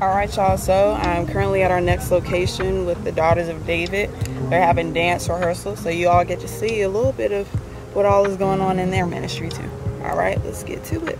All right, y'all. So I'm currently at our next location with the Daughters of David. They're having dance rehearsal, so you all get to see a little bit of what all is going on in their ministry too. All right, let's get to it.